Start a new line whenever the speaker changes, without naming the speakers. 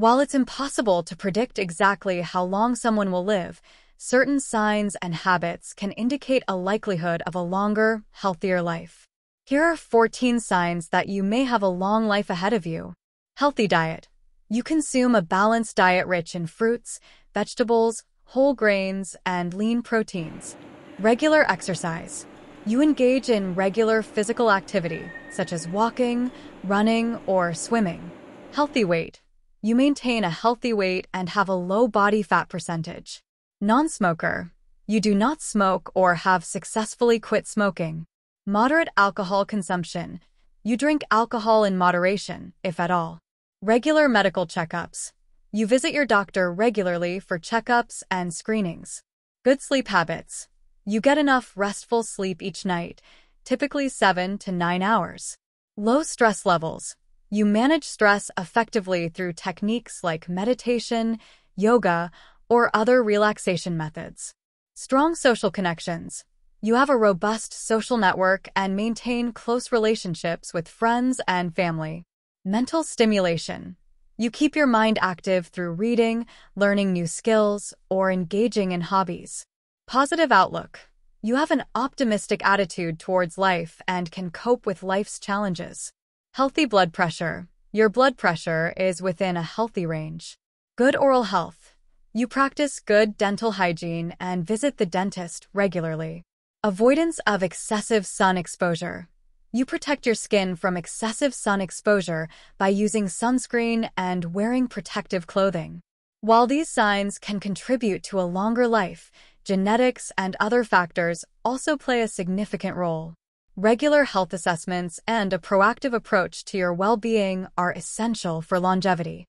While it's impossible to predict exactly how long someone will live, certain signs and habits can indicate a likelihood of a longer, healthier life. Here are 14 signs that you may have a long life ahead of you. Healthy diet. You consume a balanced diet rich in fruits, vegetables, whole grains, and lean proteins. Regular exercise. You engage in regular physical activity, such as walking, running, or swimming. Healthy weight. You maintain a healthy weight and have a low body fat percentage. Non-smoker. You do not smoke or have successfully quit smoking. Moderate alcohol consumption. You drink alcohol in moderation, if at all. Regular medical checkups. You visit your doctor regularly for checkups and screenings. Good sleep habits. You get enough restful sleep each night, typically 7 to 9 hours. Low stress levels. You manage stress effectively through techniques like meditation, yoga, or other relaxation methods. Strong social connections. You have a robust social network and maintain close relationships with friends and family. Mental stimulation. You keep your mind active through reading, learning new skills, or engaging in hobbies. Positive outlook. You have an optimistic attitude towards life and can cope with life's challenges. Healthy blood pressure. Your blood pressure is within a healthy range. Good oral health. You practice good dental hygiene and visit the dentist regularly. Avoidance of excessive sun exposure. You protect your skin from excessive sun exposure by using sunscreen and wearing protective clothing. While these signs can contribute to a longer life, genetics and other factors also play a significant role. Regular health assessments and a proactive approach to your well-being are essential for longevity.